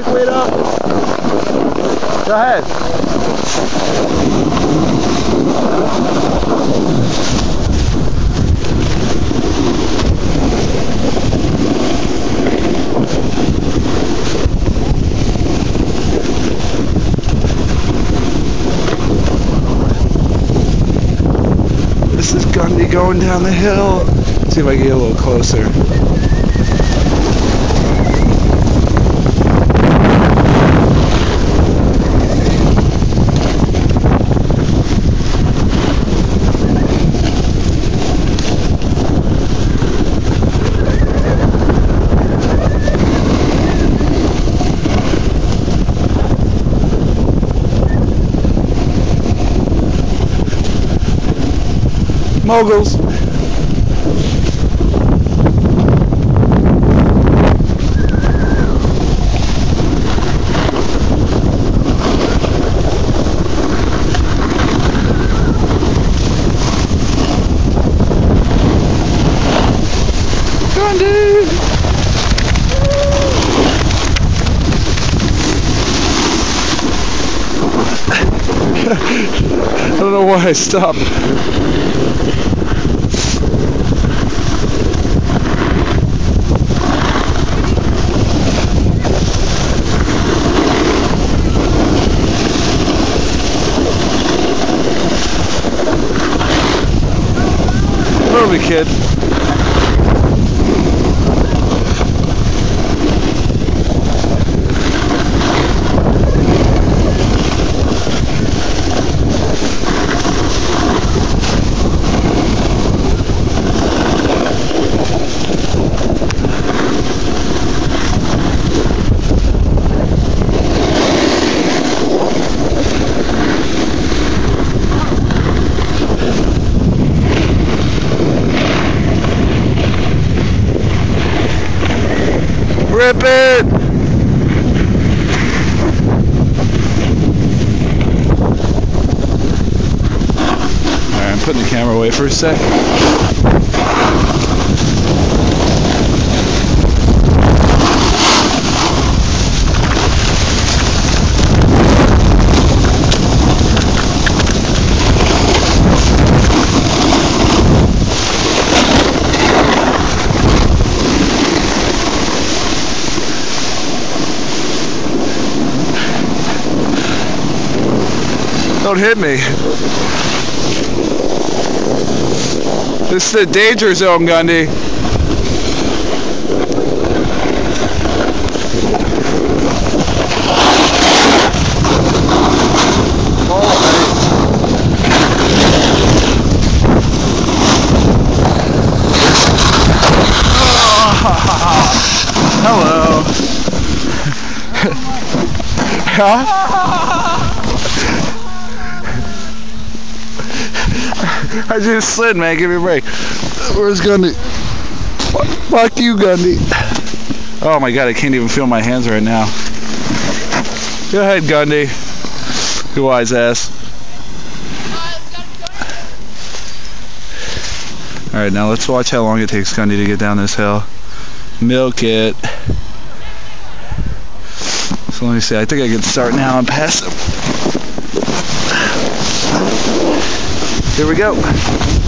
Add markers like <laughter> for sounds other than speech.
Go ahead. This is Gundy going down the hill. See if I can get a little closer. Moguls. <laughs> I don't know why I stopped. Movie kid. Rip it! Alright, I'm putting the camera away for a sec. Don't hit me. This is the danger zone, Gundy. Hello. <laughs> huh? <laughs> <laughs> I just slid, man. Give me a break. Where's Gundy? Fuck, you, Gundy. Oh my god, I can't even feel my hands right now. Go ahead, Gundy. You wise ass. Alright, now let's watch how long it takes Gundy to get down this hill. Milk it. So let me see. I think I can start now and pass him. Here we go.